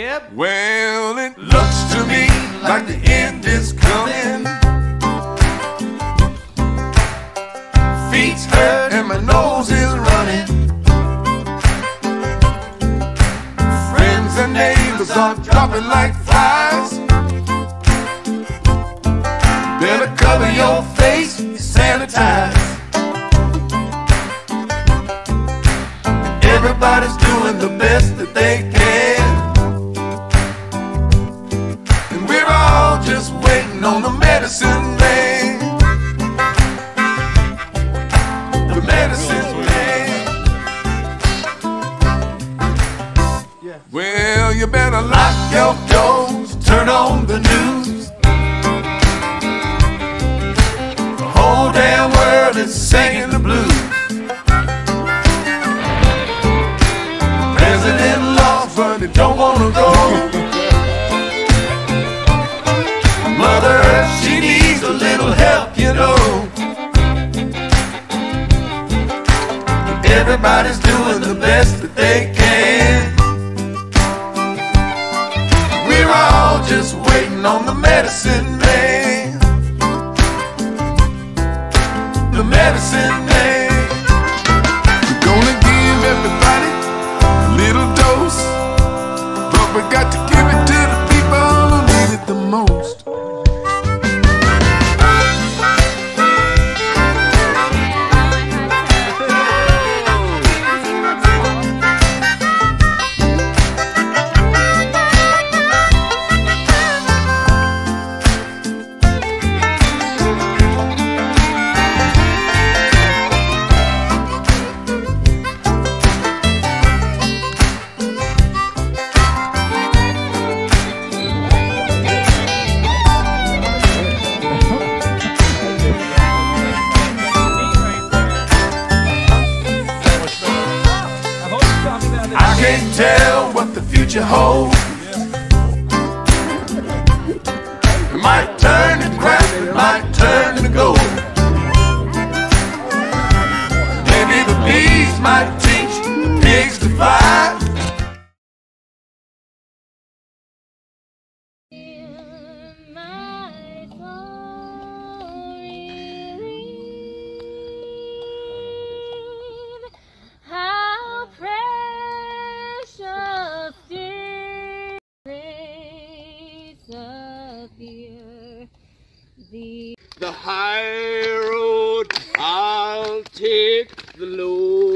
step. Well, it looks to me like the end is coming. Feet's hurt and my nose is running. Friends and neighbors are dropping like flies. Better cover your face, sanitize. Everybody's doing the best that they can. Medicine man. The medicine man. Well, you better lock your doors, turn on the news. The whole damn world is singing the blues. President he don't wanna go. Everybody's doing the best that they can. We're all just waiting on the medicine man. The medicine man. We're gonna give everybody a little dose, but we got to tell what the future holds. It might turn to crap, it might the The high road, I'll take the low